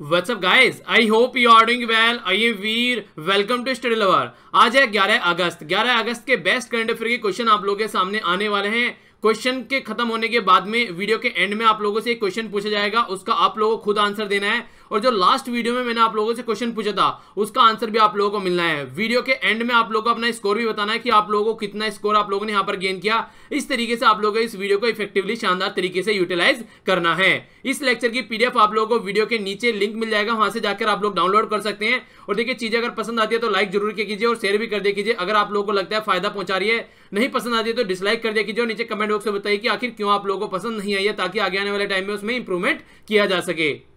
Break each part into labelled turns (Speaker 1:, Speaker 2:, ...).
Speaker 1: What's up guys I hope you are doing well I Veer welcome to study lover आज है 11 अगस्त. 11 अगस्त के बेस्ट करंट अफेयर के क्वेश्चन आप लोगों के सामने आने वाले हैं. क्वेश्चन के खत्म होने के बाद में वीडियो के एंड में आप लोगों से एक क्वेश्चन पूछा जाएगा. उसका आप लोगों को खुद आंसर देना है. और जो लास्ट वीडियो में मैंने आप लोगों से क्वेश्चन पूछा था, उसका आंसर भी आप लोगों को मिलना है। वीडियो के एंड में आप लोगों को अपना स्कोर भी बताना है कि आप लोगों को कितना स्कोर आप लोगों ने यहाँ पर गेन किया। इस तरीके से आप लोगों को इस वीडियो को इफेक्टिवली शानदार तरीके से यूटिलाइज करना है। इस लेक्चर की पीडीएफ आप लोगों को वीडियो के नीचे लिंक मिल जाएगा, वहाँ से जाकर आप लोग डाउनलोड कर सकते हैं। और देखिए, चीज़ें अगर पसंद आती है तो लाइक ज़रूर कीजिए और शेयर भी कर दे कीजिए। अगर आप लोगों को लगता है फ़ायदा पहुँचा रही है, नहीं पसंद आती है तो डिसलाइक कर दे कीजिए और नीचे कमेंट बॉक्स में बताइए कि आखिर क्यों आप लोगों को पसंद नहीं आई है, ताकि आगे आने वाले टाइम में उसमें इंप्रूवमेंट किया जा सके।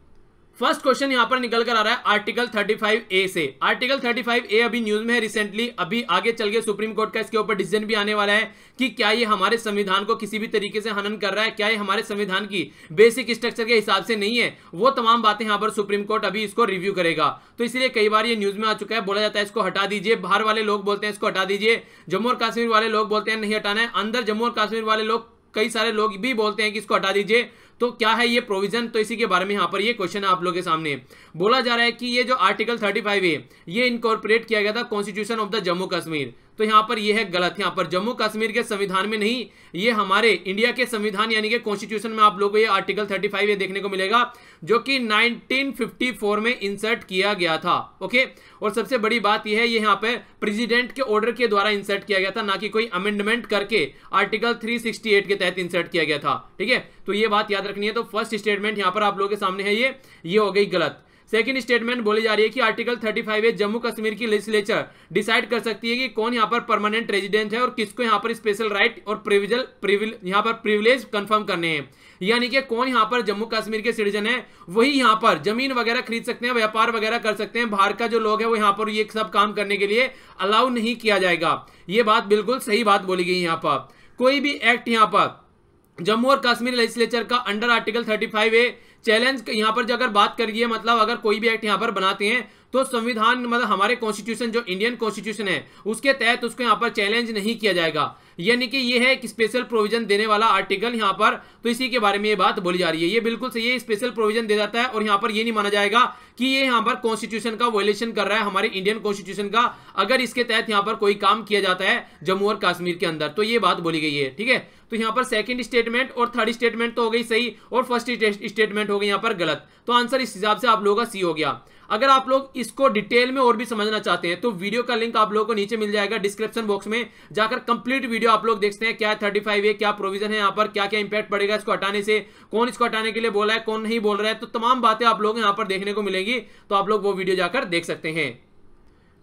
Speaker 1: फ़र्स्ट क्वेश्चन यहाँ पर निकल कर आ रहा है आर्टिकल 35 ए से। आर्टिकल 35 ए अभी न्यूज़ में है रिसेंटली अभी आगे चल के सुप्रीम कोर्ट का इसके ऊपर डिसीज़न भी आने वाला है कि क्या ये हमारे संविधान को किसी भी तरीके से हनन कर रहा है, क्या ये हमारे संविधान की बेसिक स्ट्रक्चर के हिसाब से नहीं है, वो तमाम बातें यहाँ पर सुप्रीम कोर्ट अभी इसको रिव्यू करेगा। तो इसलिए कई बार ये न्यूज़ में आ चुका है, बोला जाता है इसको हटा दीजिए, बाहर वाले लोग बोलते हैं इसको हटा दीजिए, जम्मू और कश्मीर वाले लोग बोलते हैं नहीं हटाना है, अंदर जम्मू और कश्मीर वाले लोग कई सारे लोग भी बोलते हैं कि इसको हटा दीजिए। तो क्या है ये प्रोविज़न तो इसी के बारे में यहाँ पर ये क्वेश्चन है आप लोगों के सामने। बोला जा रहा है कि ये जो आर्टिकल 35 है ये इनकॉर्पोरेट किया गया था constitution of the Jammu Kashmir तो यहाँ पर यह है गलत। यहाँ पर जम्मू कश्मीर के संविधान में नहीं, ये हमारे इंडिया के संविधान यानी कि कॉन्स्टिट्यूशन में आप लोगों को ये आर्टिकल 35 ये देखने को मिलेगा, जो कि 1954 में इंसर्ट किया गया था ओके और सबसे बड़ी बात यह है, ये यहाँ पे प्रेसिडेंट के ऑर्डर के द्वारा इंसर्ट किया गया था, ना कि कोई अमेंडमेंट करके आर्टिकल 368 के तहत इंसर्ट किया गया था, ठीक है? तो ये बात याद रखनी है तो फ़र्स्ट स्टेटमेंट यहाँ पर आप लोगों के सामने है ये ये हो गई गलत। सेकंड स्टेटमेंट बोली जा रही है कि आर्टिकल 35 है जम्मू कश्मीर की लेजिस्लेचर डिसाइड कर सकती है कि कौन यहाँ पर परमानेंट रेजिडेंट है और किसको यहाँ पर स्पेशल राइट और प्रिविजल यहाँ पर प्रिविलेज कंफर्म करने हैं। यानी कि कौन यहाँ पर जम्मू कश्मीर के सिटीजन है, वही यहाँ पर ज़मीन वगैरह खरीद सकते हैं, व्यापार वगैरह कर सकते हैं, बाहर का जो लोग है वो यहाँ पर ये सब काम करने के लिए अलाउ नहीं किया जाएगा। ये बात बिल्कुल सही बात बोली गई यहाँ पर। कोई भी एक्ट यहाँ पर जम्मू और कश्मीर लेजिस्लेचर का अंडर आर्टिकल 35 ए चैलेंज यहाँ पर अगर बात करिए मतलब अगर कोई भी एक्ट यहाँ पर बनाते हैं तो संविधान मतलब हमारे कॉन्स्टिट्यूशन जो इंडियन कॉन्स्टिट्यूशन है, उसके तहत उसको यहाँ पर चैलेंज नहीं किया जाएगा। यानी कि ये है एक स्पेशल प्रोविज़न देने वाला आर्टिकल यहाँ पर तो इसी के बारे में ये बात बोली जा रही है। ये बिल्कुल सही है स्पेशल प्रोविज़न दे जाता है और यहाँ पर ये नहीं माना जाएगा कि ये यहाँ पर कॉन्स्टिट्यूशन का वोलेशन कर रहा है, हमारे इंडियन कॉन्स्टिट्यूशन का, अगर इसके तहत यहाँ पर कोई काम किया जाता है जम्मू और कश्मीर के अंदर तो ये बात बोली गई है, ठीक है? तो यहाँ पर सेकंड स्टेटमेंट और थर्ड स्टेटमेंट तो हो गई सही और फ़र्स्ट स्टेटमेंट हो गई, यहाँ पर गलत। तो आंसर इस हिसाब से आप लोगों का सी हो गया। अगर आप लोग इसको डिटेल में और भी समझना चाहते हैं तो वीडियो का लिंक आप लोगों को नीचे मिल जाएगा डिस्क्रिप्शन बॉक्स में। जाकर कंप्लीट वीडियो आप लोग देखते हैं, क्या थर्टी फाइव है क्या प्रोविज़न है यहाँ पर क्या क्या इंपैक्ट पड़ेगा इसको हटाने से, कौन इसको हटाने के लिए बोला है, कौन नहीं बोल रहा है तो तमाम बातें आप लोग यहाँ पर देखने को मिलेंगी। तो आप लोग वो वीडियो जाकर देख सकते हैं।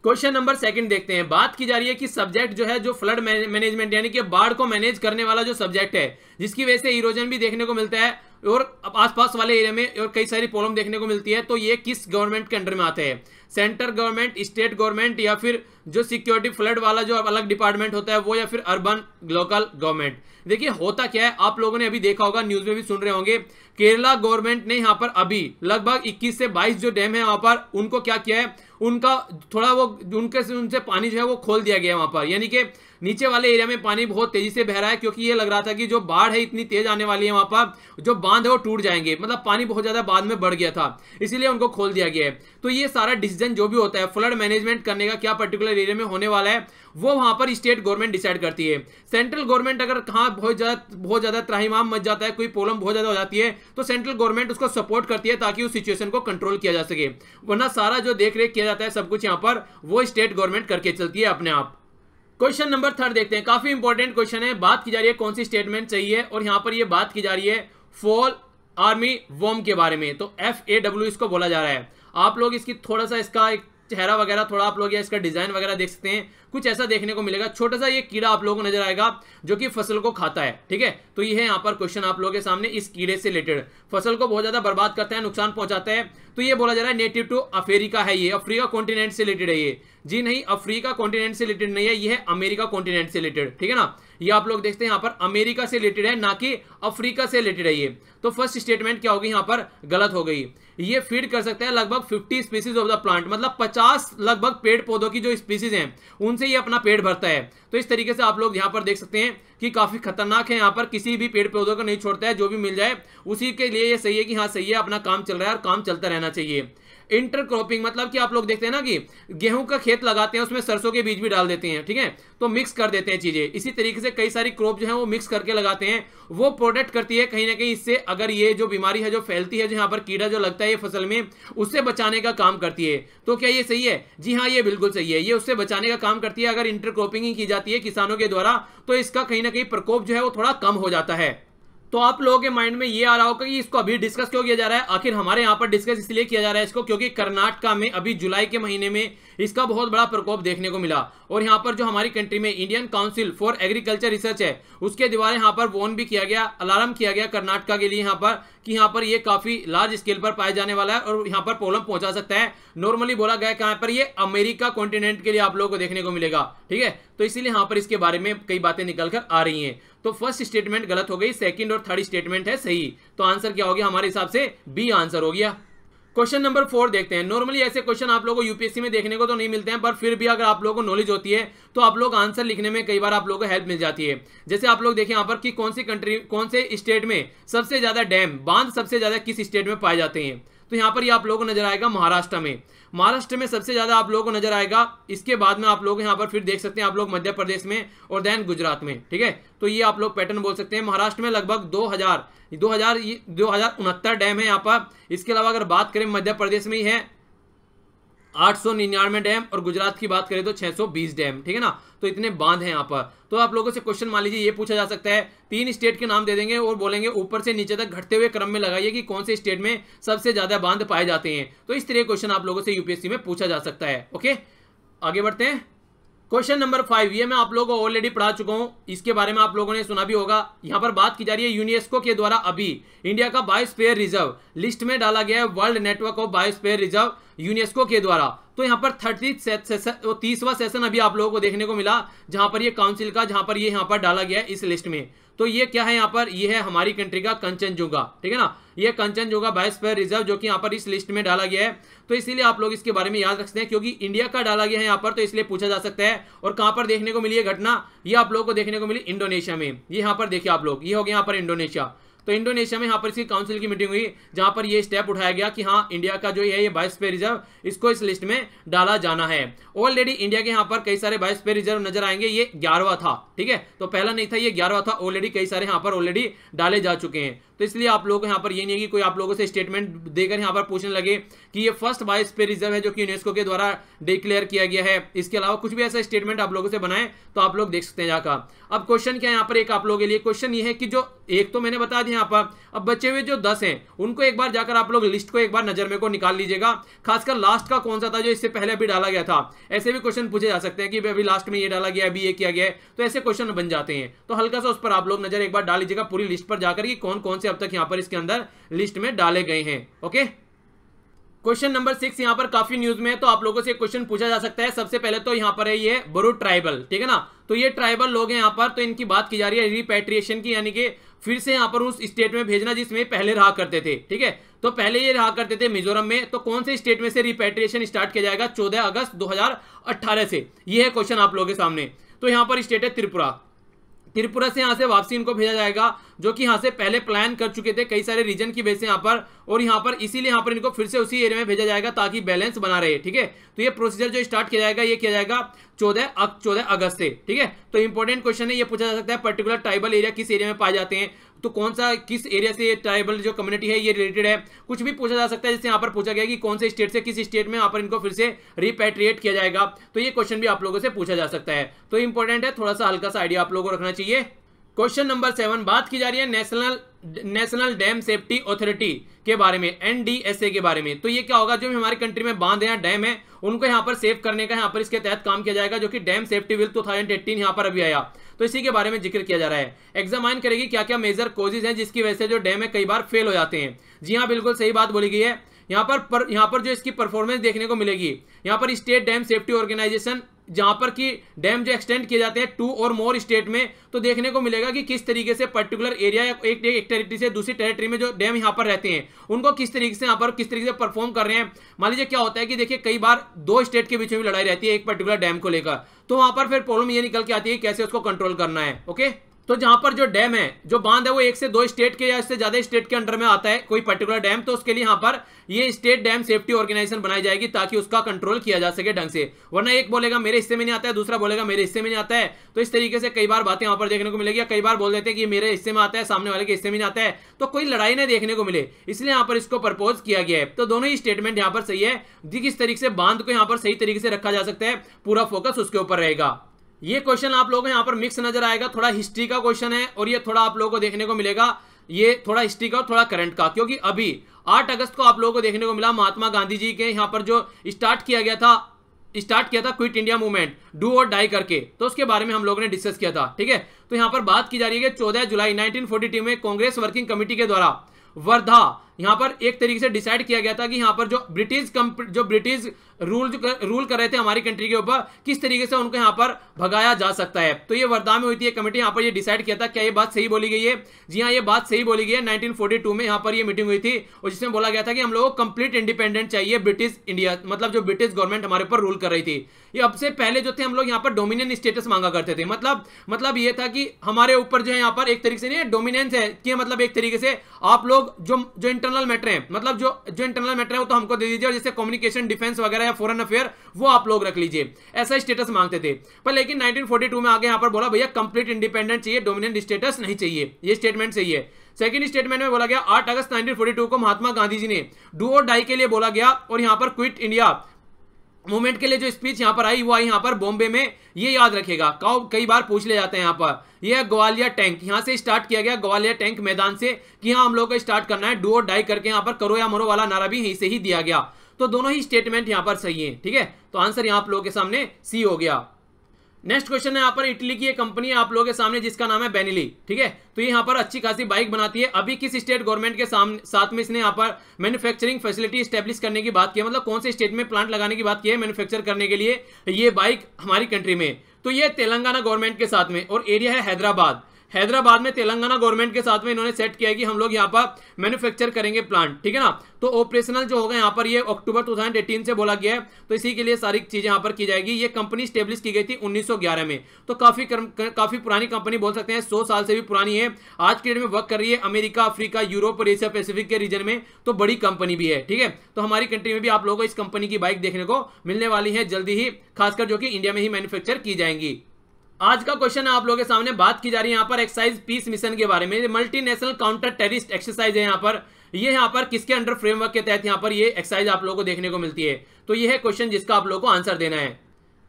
Speaker 1: क्वेश्चन नंबर सेकंड देखते हैं। बात की जा रही है कि सब्जेक्ट जो है, जो फ्लड मैनेजमेंट, यानी कि बाढ़ को मैनेज करने वाला जो सब्जेक्ट है, जिसकी वजह से इरोजन भी देखने को मिलता है, और आसपास वाले एरिया में और कई सारी प्रॉब्लम देखने को मिलती है तो ये किस गवर्नमेंट के अंडर में आते हैं? सेंटर गवर्नमेंट, स्टेट गवर्नमेंट, या फिर जो सिक्योरिटी फ्लड वाला जो अलग डिपार्टमेंट होता है, वो या फिर अर्बन लोकल गवर्नमेंट? देखिए, होता क्या है, आप लोगों ने अभी देखा होगा, न्यूज़ में भी सुन रहे होंगे केरला गवर्नमेंट ने यहाँ पर अभी लगभग 21 से 22 जो डैम है वहाँ पर, उनको क्या किया है? उनका थोड़ा वो, उनके से, उनसे पानी जो है वो खोल दिया गया वहाँ पर। यानी कि नीचे वाले एरिया में पानी बहुत तेज़ी से बह रहा है, क्योंकि ये लग रहा था कि जो बाढ़ है इतनी तेज आने वाली है वहाँ पर, जो बाँध है वो टूट जाएँगे। मतलब पानी बहुत ज़्यादा बाद में बढ़ गया था, इसीलिए उनको खोल दिया गया है। तो ये सारा डिसीज़न जो भी होता है, फ्लड मैनेजमेंट करने का क्या पर्टिकुलर एरिया में होने वाला है वो वहाँ पर स्टेट गवर्नमेंट डिसाइड करती है। सेंट्रल गवर्नमेंट अगर कहाँ बहुत ज़्यादा बहुत ज़्यादा त्राहीमाम मच जाता है, कोई प्रॉब्लम बहुत ज़्यादा हो जाती है तो सेंट्रल गवर्नमेंट उसको सपोर्ट करती है ताकि उस सिचुएशन को कंट्रोल किया जा सके। वरना सारा जो देख रेख किया जाता है, सब कुछ यहाँ पर वो स्टेट गवर्नमेंट करके चलती है अपने आप। क्वेश्चन नंबर थर्ड देखते हैं। काफ़ी इंपॉर्टेंट क्वेश्चन है। बात की जा रही है कौन सी स्टेटमेंट चाहिए और यहाँ पर ये बात की जा रही है फॉल आर्मी वॉम के बारे में। तो एफ़ ए डब्ल्यू इसको बोला जा रहा है। आप लोग इसकी थोड़ा सा इसका एक चेहरा वगैरह थोड़ा आप लोग या इसका डिज़ाइन वगैरह देख सकते हैं। कुछ ऐसा देखने को मिलेगा। छोटा सा ये कीड़ा आप लोगों को नज़र आएगा जो कि फ़सल को खाता है, ठीक है? तो ये है यहाँ पर क्वेश्चन आप लोगों के सामने इस कीड़े से रिलेटेड फ़सल को बहुत ज़्यादा बर्बाद करता है, नुकसान पहुंचाता है। तो ये बोला जा रहा है नेटिव टू अफ्रीका है ये। अफ्रीका कॉन्टिनेंट से रिलेटेड है ये। जी नहीं, अफ्रीका कॉन्टिनेंट से रिलेटेड नहीं है, ये अमेरिका कॉन्टिनेंट से रिलेटेड ठीक है ना? ये आप लोग देखते हैं यहाँ पर अमेरिका से रिलेटेड है, ना कि अफ्रीका से रिलेटेड है ये। तो फ़र्स्ट स्टेटमेंट क्या होगी यहाँ पर? गलत हो गई। ये फ़ीड कर सकते हैं लगभग 50 स्पीसीज ऑफ़ द प्लांट मतलब 50 लगभग पेड़ पौधों की जो स्पीसीज हैं, उनसे ये अपना पेड़ भरता है। तो इस तरीके से आप लोग यहाँ पर देख सकते हैं कि काफ़ी खतरनाक है यहाँ पर। किसी भी पेड़ पौधों को नहीं छोड़ता है, जो भी मिल जाए, उसी के लिए ये सही है कि हाँ सही है, अपना काम चल रहा है और काम चलता रहना चाहिए। इंटरक्रॉपिंग मतलब कि आप लोग देखते हैं ना कि गेहूँ का खेत लगाते हैं, उसमें सरसों के बीज भी डाल देते हैं, ठीक है? तो मिक्स कर देते हैं चीज़ें। इसी तरीके से कई सारी क्रॉप जो है, वो मिक्स करके लगाते हैं। वो प्रोटेक्ट करती है कहीं ना कहीं इससे अगर ये जो बीमारी है, जो फैलती है, जो यहाँ पर कीड़ा जो लगता है ये फ़सल में, उससे बचाने का काम करती है। तो क्या ये सही है? जी हाँ ये बिल्कुल सही है। ये उससे बचाने का काम करती है, अगर इंटरक्रॉपिंग ही की जाती है किसानों के द्वारा तो इसका कहीं ना कहीं प्रकोप जो है वो थोड़ा कम हो जाता है। तो आप लोगों के माइंड में ये आ रहा होगा कि इसको अभी डिस्कस क्यों किया जा रहा है? आखिर हमारे यहाँ पर डिस्कस इसलिए किया जा रहा है इसको क्योंकि कर्नाटका में अभी जुलाई के महीने में इसका बहुत बड़ा प्रकोप देखने को मिला। और यहाँ पर जो हमारी कंट्री में Indian council for agriculture research है, उसके द्वारा यहाँ पर वोन भी किया गया अलार्म किया गया कर्नाटका के लिए यहाँ पर कि यहाँ पर ये काफ़ी लार्ज स्केल पर पाया जाने वाला है और यहाँ पर प्रॉब्लम पहुँचा सकता है। नॉर्मली बोला गया यहाँ पर ये अमेरिका कॉन्टिनेंट के लिए आप लोगों को देखने को मिलेगा, ठीक है? तो इसीलिए यहाँ पर इसके बारे में कई बातें निकल कर आ रही हैं। तो फ़र्स्ट स्टेटमेंट गलत हो गई सेकंड और थर्ड स्टेटमेंट है सही। तो आंसर क्या हो गया हमारे हिसाब से? बी आंसर हो गया। क्वेश्चन नंबर फोर देखते हैं। नॉर्मली ऐसे क्वेश्चन आप लोगों को यूपीएससी में देखने को तो नहीं मिलते हैं, पर फिर भी अगर आप लोगों को नॉलेज होती है तो आप लोग आंसर लिखने में कई बार आप लोगों को हेल्प मिल जाती है। जैसे आप लोग देखें यहाँ पर कि कौन सी कंट्री कौन से स्टेट में सबसे ज़्यादा डैम बाँध सबसे ज़्यादा किस स्टेट में पाए जाते हैं? तो यहाँ पर ये आप लोगों को नज़र आएगा महाराष्ट्र में। महाराष्ट्र में सबसे ज़्यादा आप लोगों को नज़र आएगा, इसके बाद में आप लोग यहाँ पर फिर देख सकते हैं आप लोग मध्य प्रदेश में और देन गुजरात में, ठीक है? तो ये आप लोग पैटर्न बोल सकते हैं। महाराष्ट्र में लगभग दो हज़ार, दो हज़ार डैम है यहाँ पर। इसके अलावा अगर बात करें मध्य प्रदेश में ही है आठ सौ निन्यानवे डैम और गुजरात की बात करें तो 620 डैम, ठीक है ना? तो इतने बाँध हैं यहाँ पर। तो आप लोगों से क्वेश्चन मान लीजिए, ये पूछा जा सकता है, तीन स्टेट के नाम दे देंगे और बोलेंगे ऊपर से नीचे तक घटते हुए क्रम में लगाइए कि कौन से स्टेट में सबसे ज़्यादा बाँध पाए जाते हैं। तो इस तरह क्वेश्चन आप लोगों से यूपीएससी में पूछा जा सकता है ओके आगे बढ़ते हैं। क्वेश्चन नंबर फाइव ये मैं आप लोगों को ऑलरेडी पढ़ा चुका हूँ। इसके बारे में आप लोगों ने सुना भी होगा। यहाँ पर बात की जा रही है यूनेस्को के द्वारा अभी। इंडिया का बायोस्पेयर रिज़र्व लिस्ट में डाला गया है world network of biosphere reserve UNESCO के द्वारा। तो यहाँ पर थर्टी तीसवा सेशन अभी आप लोगों को देखने को मिला, जहाँ पर ये काउंसिल का, जहाँ पर ये यहाँ पर डाला गया है इस लिस्ट में। तो ये क्या है यहाँ पर? ये है हमारी कंट्री का कंचनजुंगा, ठीक है ना? ये कंचनजुंगा बायोस्फीयर रिज़र्व जो कि यहाँ पर इस लिस्ट में डाला गया है। तो इसीलिए आप लोग इसके बारे में याद रखते हैं, क्योंकि इंडिया का डाला गया है यहाँ पर तो इसलिए पूछा जा सकता है। और कहाँ पर देखने को मिली है घटना? ये आप लोगों को देखने को मिली इंडोनेशिया में। ये यहाँ पर देखिए आप लोग, ये हो गया यहाँ पर इंडोनेशिया तो इंडोनेशिया में यहाँ पर इसकी काउंसिल की मीटिंग हुई, जहाँ पर ये स्टेप उठाया गया कि हाँ इंडिया का जो है ये बायोस्फीयर रिज़र्व, इसको इस लिस्ट में डाला जाना है। ऑलरेडी इंडिया के यहाँ पर कई सारे बायोस्फीयर रिज़र्व नज़र आएँगे, ये ग्यारहवा था, ठीक है? तो पहला नहीं था, ये ग्यारहवा था, ऑलरेडी कई सारे यहाँ पर ऑलरेडी डाले जा चुके हैं। तो इसलिए आप लोग यहाँ पर ये नहीं है कि कोई आप लोगों से स्टेटमेंट देकर यहाँ पर पूछने लगे कि ये फ़र्स्ट वाइस पे रिज़र्व है जो कि यूनेस्को के द्वारा डिक्लेयर किया गया है। इसके अलावा कुछ भी ऐसा स्टेटमेंट आप लोगों से बनाए तो आप लोग देख सकते हैं जाकर अब क्वेश्चन क्या है यहाँ पर एक आप लोगों के लिए? क्वेश्चन ये है कि जो एक तो मैंने बता दिया यहाँ पर, अब बचे हुए जो दस हैं, उनको एक बार जाकर आप लोग लिस्ट को एक बार नज़र में को निकाल लीजिएगा। खासकर लास्ट का कौन सा था जो इससे पहले अभी डाला गया था? ऐसे भी क्वेश्चन पूछे जा सकते हैं कि अभी लास्ट में ये डाला गया, अभी ये किया गया तो ऐसे क्वेश्चन बन जाते हैं। तो हल्का सा उस पर आप लोग नज़र एक बार डाल लीजिएगा पूरी लिस्ट पर जाकर कि कौन कौन से अब तक यहाँ पर इसके अंदर लिस्ट में डाले गए हैं, ओके? क्वेश्चन नंबर सिक्स यहाँ पर काफ़ी न्यूज़ में है तो आप लोगों से क्वेश्चन पूछा जा सकता है। सबसे पहले तो यहाँ पर है ये बरू ट्राइबल ठीक है ना? तो ये ट्राइबल लोग हैं यहाँ पर तो इनकी बात की जा रही है रिपेट्रिएशन की, यानी कि फिर से यहाँ पर उस स्टेट में भेजना जिसमें पहले रहा करते थे, ठीक है? तो पहले ये रहा करते थे मिजोरम में तो कौन से स्टेट में से रिपेट्रिएशन स्टार्ट किया जाएगा? चौदह अगस्त दो से। ये है क्वेश्चन आप लोगों के सामने। तो यहाँ पर स्टेट है त्रिपुरा त्रिपुरा से यहाँ से वापसी इनको भेजा जाएगा, जो कि यहाँ से पहले प्लान कर चुके थे कई सारे रीजन की वजह से यहाँ पर, और यहाँ पर इसीलिए यहाँ पर इनको फिर से उसी एरिया में भेजा जाएगा ताकि बैलेंस बना रहे, ठीक है? तो ये प्रोसीजर जो स्टार्ट किया जाएगा, ये किया जाएगा चौदह चौदह अगस्त से, ठीक है? तो इंपॉर्टेंट क्वेश्चन है, ये पूछा जा सकता है पर्टिकुलर ट्राइबल एरिया किस एरिया में पाए जाते हैं। तो कौन सा, किस एरिया से ये ट्राइबल जो कम्युनिटी है, ये रिलेटेड है? कुछ भी पूछा जा सकता है जैसे यहाँ पर पूछा गया कि कौन से स्टेट से, किस स्टेट में यहाँ पर इनको फिर से रिपेट्रिएट किया जाएगा। तो ये क्वेश्चन भी आप लोगों से पूछा जा सकता है। तो इंपॉर्टेंट है, थोड़ा सा हल्का सा आइडिया आप लोगों को रखना चाहिए। क्वेश्चन नंबर सेवन बात की जा रही है national national dam safety authority के बारे में एनडीएसए के बारे में। तो ये क्या होगा जो हमारी कंट्री में बाँध है डैम है उनको यहाँ पर सेव करने का यहाँ पर इसके तहत काम किया जाएगा जो कि डैम सेफ्टी बिल 2018 यहाँ पर अभी आया। तो इसी के बारे में ज़िक्र किया जा रहा है। एग्जामाइन करेगी क्या क्या मेजर कोजेज हैं जिसकी वजह से जो डैम है कई बार फेल हो जाते हैं। जी हाँ बिल्कुल सही बात बोली गई है। यहाँ पर, पर यहाँ पर जो इसकी परफॉर्मेंस देखने को मिलेगी यहाँ पर स्टेट डैम सेफ्टी ऑर्गेनाइजेशन जहाँ पर कि डैम जो एक्सटेंड किए जाते हैं टू और मोर स्टेट में तो देखने को मिलेगा कि किस तरीके से पर्टिकुलर एरिया एक, एक टेरिटरी से दूसरी टेरिटरी में जो डैम यहाँ पर रहते हैं उनको किस तरीके से यहाँ पर किस तरीके से परफॉर्म कर रहे हैं। मान लीजिए क्या होता है कि देखिए कई बार दो स्टेट के बीच में भी लड़ाई रहती है एक पर्टिकुलर डैम को लेकर तो वहाँ पर फिर प्रॉब्लम यह निकल के आती है कैसे उसको कंट्रोल करना है ओके तो जहाँ पर जो डैम है, जो बाँध है, वो एक से दो स्टेट के या इससे ज़्यादा स्टेट के अंडर में आता है, कोई पर्टिकुलर डैम तो उसके लिए यहाँ पर ये स्टेट डैम सेफ्टी ऑर्गेनाइजेशन बनाई जाएगी ताकि उसका कंट्रोल किया जा सके ढंग से। वरना एक बोलेगा, मेरे हिस्से में नहीं आता है, दूसरा बोलेगा, मेरे हिस्से में नहीं आता है। तो इस तरीके से कई बार बातें यहाँ पर देखने को मिलेगी कई बार बोल देते हैं कि मेरे हिस्से में आता है, सामने वाले के हिस्से में नहीं आता है। तो कोई लड़ाई नहीं देखने को मिले, इसलिए यहाँ पर इसको प्रपोज किया गया है। तो दोनों ही स्टेटमेंट यहाँ पर सही है किस तरीके से बाँध को यहाँ पर सही तरीके से रखा जा सकता है, पूरा फोकस उसके ऊपर रहेगा। ये क्वेश्चन आप लोगों को यहाँ पर मिक्स नज़र आएगा, थोड़ा हिस्ट्री का क्वेश्चन है और ये थोड़ा आप लोगों को देखने को मिलेगा। ये थोड़ा हिस्ट्री का और थोड़ा करंट का, क्योंकि अभी 8 अगस्त को आप लोगों को देखने को मिला महात्मा गांधी जी के यहाँ पर जो स्टार्ट किया गया था स्टार्ट किया था क्विट इंडिया मूवमेंट डू और डाई करके। तो उसके बारे में हम लोगों ने डिस्कस किया था, ठीक है? तो यहाँ पर बात की जा रही है कि चौदह जुलाई नाइनटीन में कांग्रेस वर्किंग कमेटी के द्वारा वर्धा यहाँ पर एक तरीके से डिसाइड किया गया था कि यहाँ पर जो ब्रिटिश जो ब्रिटिश रूल जो कर, रूल कर रहे थे हमारी कंट्री के ऊपर किस तरीके से उनको यहाँ पर भगाया जा सकता है। तो ये वर्धा में हुई थी कमेटी यहाँ पर ये डिसाइड किया था क्या ये बात सही बोली गई है? जी हाँ ये बात सही बोली गई है। 1942 में यहाँ पर ये मीटिंग हुई थी और जिसमें बोला गया था कि हम लोगों कंप्लीट इंडिपेंडेंट चाहिए ब्रिटिश इंडिया मतलब जो ब्रिटिश गवर्नमेंट हमारे ऊपर रूल कर रही थी। ये अब से पहले जो थे हम लोग यहाँ पर डोमिनियन स्टेटस मांगा करते थे। मतलब मतलब ये था कि हमारे ऊपर जो है यहाँ पर एक तरीके से नहीं डोमिनेंस है कि मतलब एक तरीके से आप लोग जो जो इंटरनल मैटर है। मतलब जो जो इंटरनल मैटर है वो तो हमको दे दीजिए, और जैसे कम्युनिकेशन डिफेंस वगैरह या फॉरन अफेयर वो आप लोग रख लीजिए। ऐसा स्टेटस मांगते थे। पर लेकिन 1942 में आगे यहाँ पर बोला, भैया कंप्लीट इंडिपेंडेंट चाहिए डोमिनेंट स्टेटस नहीं चाहिए। ये स्टेटमेंट सही है। सेकंड स्टेटमेंट में बोला गया 8 अगस्त 1942 को महात्मा गांधी जी ने डू और डाई के लिए बोला गया, और यहाँ पर क्विट इंडिया मूवमेंट के लिए जो स्पीच यहाँ पर आई, वो आई यहाँ पर बॉम्बे में, ये याद रखेगा। कई बार पूछ ले जाते हैं यहाँ पर। ये ग्वालियर टैंक। यहाँ से स्टार्ट किया गया ग्वालियर टैंक मैदान से कि हाँ हम लोग को स्टार्ट करना है। डू और डाई करके यहाँ पर करो या मरो वाला नारा भी यहीं से ही दिया गया। तो दोनों ही स्टेटमेंट यहाँ पर सही है, ठीक है? तो आंसर यहाँ आप लोगों के सामने सी हो गया। नेक्स्ट क्वेश्चन है यहाँ पर, इटली की एक कंपनी है आप लोगों के सामने, जिसका नाम है बेनिली ठीक है? तो ये यहाँ पर अच्छी खासी बाइक बनाती है। अभी किस स्टेट गवर्नमेंट के सामने साथ में इसने यहाँ पर मैन्युफैक्चरिंग फैसिलिटी स्टेब्लिश करने की बात की है? मतलब कौन से स्टेट में प्लांट लगाने की बात की है मैन्युफैक्चर करने के लिए? ये बाइक हमारी कंट्री में तो ये तेलंगाना गवर्नमेंट के साथ में, और एरिया है हैदराबाद। हैदराबाद में तेलंगाना गवर्नमेंट के साथ में इन्होंने सेट किया है कि हम लोग यहाँ पर मैन्युफैक्चर करेंगे प्लांट ठीक है ना? तो ऑपरेशनल जो होगा यहाँ पर ये अक्टूबर 2018 से बोला गया है। तो इसी के लिए सारी चीज़ें यहाँ पर की जाएगी। ये कंपनी स्टेब्लिश की गई थी 1911 में। तो काफ़ी कर, काफ़ी पुरानी कंपनी बोल सकते हैं सौ साल से भी पुरानी है। आज के डेट में वर्क कर रही है अमेरिका अफ्रीका यूरोप और एशिया पैसिफिक के रीजन में। तो बड़ी कंपनी भी है ठीक है? तो हमारी कंट्री में भी आप लोगों को इस कंपनी की बाइक देखने को मिलने वाली है जल्दी ही खासकर जो कि इंडिया में ही मैन्युफैक्चर की जाएँगी। आज का क्वेश्चन है आप लोगों के सामने बात की जा रही है यहाँ पर एक्साइज पीस मिशन के बारे में। मल्टीनेशनल काउंटर टेरिस्ट एक्सरसाइज है यहाँ पर। ये यहाँ पर किसके अंडर फ्रेमवर्क के तहत यहाँ पर ये एक्सरसाइज आप लोगों को देखने को मिलती है। तो ये है क्वेश्चन जिसका आप लोगों को आंसर देना है।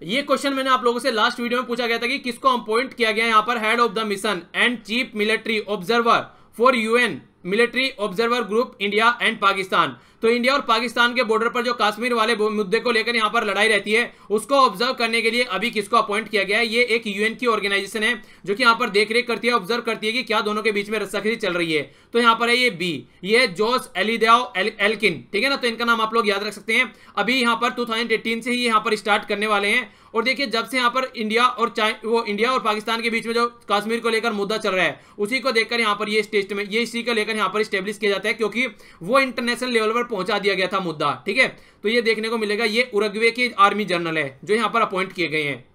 Speaker 1: ये क्वेश्चन मैंने आप लोगों से लास्ट वीडियो में पूछा गया था कि किसको अपॉइंट किया गया यहाँ पर head of the mission and chief military observer for UN military observer group India and Pakistan तो इंडिया और पाकिस्तान के बॉर्डर पर जो कश्मीर वाले मुद्दे को लेकर यहाँ पर लड़ाई रहती है उसको ऑब्ज़र्व करने के लिए अभी किसको अपॉइंट किया गया है ये एक यूएन की ऑर्गेनाइजेशन है जो कि यहाँ पर देखरेख करती है ऑब्ज़र्व करती है कि क्या दोनों के बीच में रस्साखी चल रही है। तो यहाँ पर है ये बी ये जोस एलिदाओ एल, एल्किन ठीक है ना? तो इनका नाम आप लोग याद रख सकते हैं। अभी यहाँ पर टू से ही यहाँ पर स्टार्ट करने वाले हैं और देखिए जब से यहाँ पर इंडिया और वो इंडिया और पाकिस्तान के बीच में जो कश्मीर को लेकर मुद्दा चल रहा है उसी को देखकर यहाँ पर ये स्टेट में ये इसी को लेकर यहाँ पर स्टेब्लिश किया जाता है क्योंकि वो इंटरनेशनल लेवल पर पहुँचा दिया गया था मुद्दा, ठीक है? तो ये देखने को मिलेगा, ये उरग्वे के आर्मी जनरल है, जो यहाँ पर अपॉइंट किए गए हैं।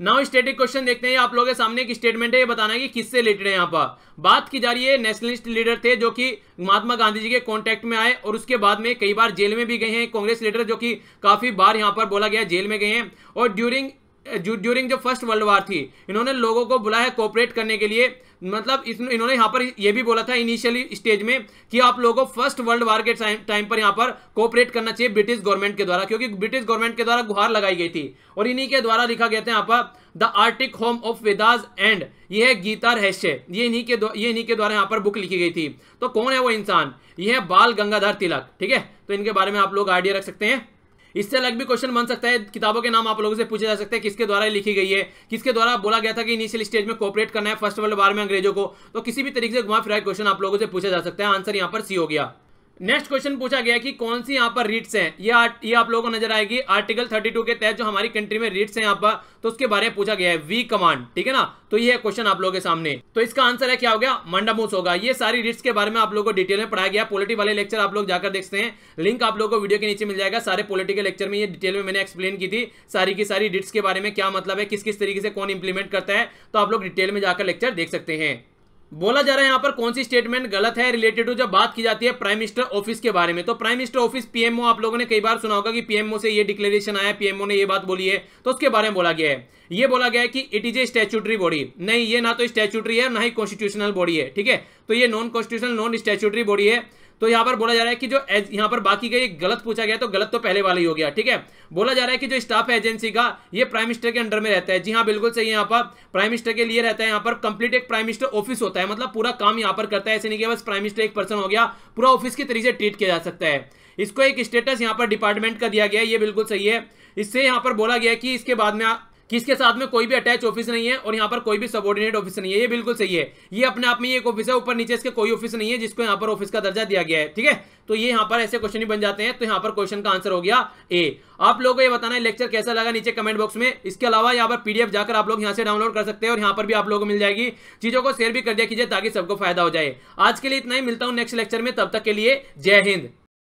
Speaker 1: नाउ स्टेटिक क्वेश्चन देखते हैं, आप लोगों के सामने एक स्टेटमेंट है, ये बताना है कि किससे रिलेटेड है यहाँ पर। बात की जा रही है नेशनलिस्ट लीडर थे, जो कि महात्मा गांधी जी के कांटेक्ट में आए, और उसके बाद में कई बार जेल में भी गए हैं। कांग्रेस लीडर जो कि काफ़ी बार यहाँ पर बोला गया, जेल में गए हैं। और ड्यूरिंग ड्यूरिंग जो फ़र्स्ट वर्ल्ड वार थी, इन्होंने लोगों को बुलाया कोऑपरेट करने के लिए। मतलब इन्होंने यहाँ पर ये भी बोला था इनिशियली स्टेज में कि आप लोगों को फ़र्स्ट वर्ल्ड वार के टाइम पर यहाँ पर कोऑपरेट करना चाहिए ब्रिटिश गवर्नमेंट के द्वारा, क्योंकि ब्रिटिश गवर्नमेंट के द्वारा गुहार लगाई गई थी। और इन्हीं के द्वारा लिखा गया था यहाँ पर the arctic home of Vedas and ये है गीता रहस्य। ये इन्हीं के ये इन्हीं के द्वारा यहाँ पर बुक लिखी गई थी। तो कौन है वो इंसान? ये है बाल गंगाधर तिलक, ठीक है? तो इनके बारे में आप लोग आइडिया रख सकते हैं। इससे अलग भी क्वेश्चन बन सकता है। किताबों के नाम आप लोगों से पूछे जा सकते हैं, किसके द्वारा लिखी गई है। किसके द्वारा बोला गया था कि इनिशियल स्टेज में कॉपरेट करना है फ़र्स्ट वर्ल्ड वार में अंग्रेज़ों को। तो किसी भी तरीके से घुमा फिरा क्वेश्चन आप लोगों से पूछा जा सकता है। आंसर यहाँ पर सी हो गया। नेक्स्ट क्वेश्चन पूछा गया कि कौन सी यहाँ पर रीट्स हैं? ये ये आप लोगों को नज़र आएगी। आर्टिकल 32 के तहत जो हमारी कंट्री में रीट्स हैं यहाँ पर तो उसके बारे में पूछा गया है। वी कमांड ठीक है ना? तो ये क्वेश्चन आप लोगों के सामने। तो इसका आंसर है क्या हो गया? मंडामूस होगा। ये सारी रीट्स के बारे में आप लोगों को डिटेल में पढ़ाया गया पोलिटी वाले लेक्चर आप लोग जाकर देखते हैं। लिंक आप लोगों को वीडियो के नीचे मिल जाएगा। सारे पोलिटिकल लेक्चर में ये डिटेल में मैंने एक्सप्लेन की थी। सारी की सारी रीट्स के बारे में क्या मतलब है किस किस तरीके से कौन इंप्लीमेंट करता है तो आप लोग डिटेल में जाकर लेक्चर देख सकते हैं। बोला जा रहा है यहाँ पर कौन सी स्टेटमेंट गलत है रिलेटेड टू जब बात की जाती है प्राइम मिनिस्टर ऑफ़िस के बारे में तो प्राइम मिनिस्टर ऑफ़िस पीएमओ आप लोगों ने कई बार सुना होगा कि पीएमओ से ये डिक्लेरेशन आया पीएमओ ने ये बात बोली है तो उसके बारे में बोला गया है। ये बोला गया है कि it is a statutory body नहीं, ये ना तो स्टैच्यूटरी है ना ही कॉन्स्टिट्यूशनल बॉडी है, ठीक है? तो ये non constitutional non statutory body है। तो यहाँ पर बोला जा रहा है कि जो यहाँ पर बाकी का गलत पूछा गया तो गलत तो पहले वाला ही हो गया, ठीक है? बोला जा रहा है कि जो स्टाफ एजेंसी का ये प्राइम मिनिस्टर के अंडर में रहता है। जी हाँ बिल्कुल सही यहाँ पर। प्राइम मिनिस्टर के लिए रहता है यहाँ पर। कंप्लीट एक प्राइम मिनिस्टर ऑफ़िस होता है। मतलब पूरा काम यहाँ पर करता है। ऐसे नहीं कि बस प्राइम मिनिस्टर एक पर्सन हो गया, पूरा ऑफ़िस की तरीके से ट्रीट किया जा सकता है। इसको एक स्टेटस यहाँ पर डिपार्टमेंट का दिया गया है। ये बिल्कुल सही है। इससे यहाँ पर बोला गया कि इसके बाद में किसके साथ में कोई भी अटैच ऑफ़िस नहीं है और यहाँ पर कोई भी सबॉर्डिनेट ऑफ़िस नहीं है। ये बिल्कुल सही है। ये अपने आप में एक ऑफ़िस है। ऊपर नीचे इसके कोई ऑफ़िस नहीं है, जिसको यहाँ पर ऑफ़िस का दर्जा दिया गया है। ठीक है? तो ये यहाँ पर ऐसे क्वेश्चन ही बन जाते हैं। तो यहाँ पर क्वेश्चन का आंसर हो गया ए आप लोगों को ये बताना है लेक्चर कैसा लगा नीचे कमेंट बॉक्स में? इसके अलावा यहाँ पर पीडीएफ जाकर आप लोग यहाँ से डाउनलोड कर सकते हैं और यहाँ पर भी आप लोगों को मिल जाएगी। चीज़ों को शेयर भी कर दिया कीजिए ताकि सबको फ़ायदा हो जाए। आज के लिए इतना ही। मिलता हूँ नेक्स्ट लेक्चर में। तब तक के लिए जय हिंद।